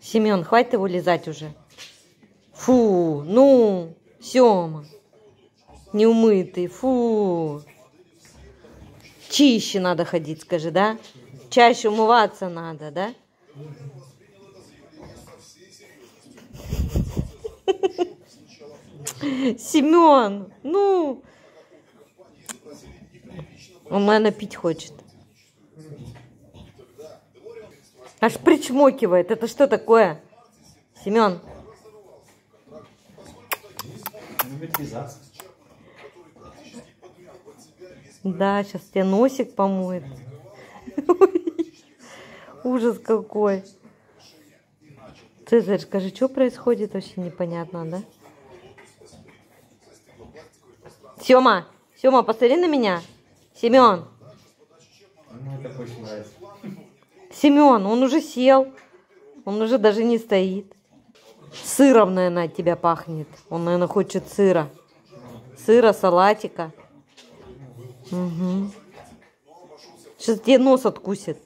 Семен, хватит его лизать уже. Фу, ну, Сема. Неумытый, фу. Чище надо ходить, скажи, да? Чаще умываться надо, да? Семен, ну. Он мене пить хочет. Аж причмокивает. Это что такое? Семен. Да, сейчас тебе носик помоет. Ужас какой. Цезарь, скажи, что происходит? Вообще непонятно, да? Сема, Сема, посмотри на меня. Семен. Семен, он уже сел. Он уже даже не стоит. Сыром, наверное, от тебя пахнет. Он, наверное, хочет сыра. Сыра, салатика. Угу. Сейчас тебе нос откусит.